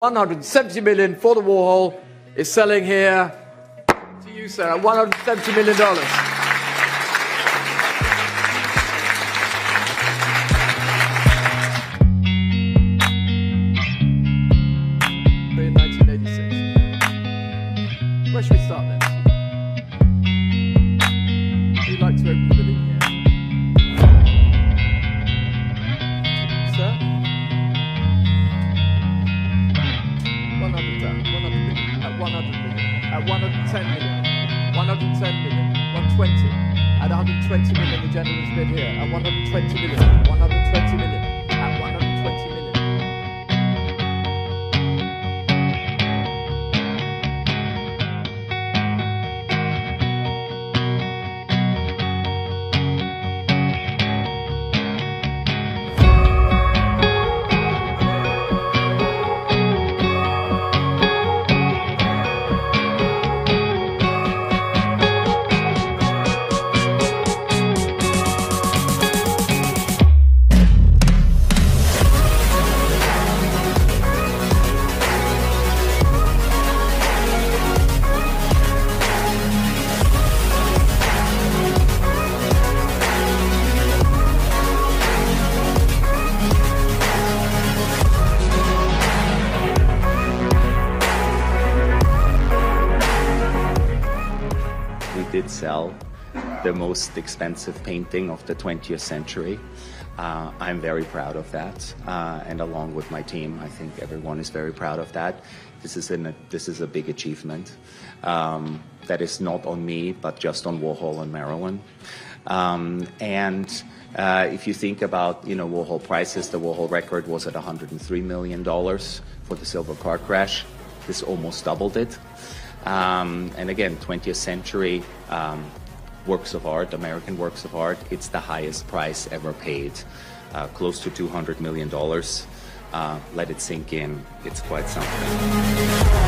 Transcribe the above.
170 million for the Warhol is selling here to you, sir, at 170 million dollars. In 1986. Where should we start next? Who'd like to open the bidding here? At 110 million, 110 million, 120, at 120 million, the gentleman's bid here, at 120 million, 120 million, did sell the most expensive painting of the 20th century. Uh, I'm very proud of that, uh, and along with my team, I think everyone is very proud of that. This is an, this is a big achievement. Um, that is not on me, but just on Warhol and Marilyn. Um, and uh, if you think about you know Warhol prices, the Warhol record was at 103 million dollars for the silver car crash. This almost doubled it. Um, and again, 20th century um, works of art, American works of art, it's the highest price ever paid, uh, close to $200 million. Uh, let it sink in, it's quite something.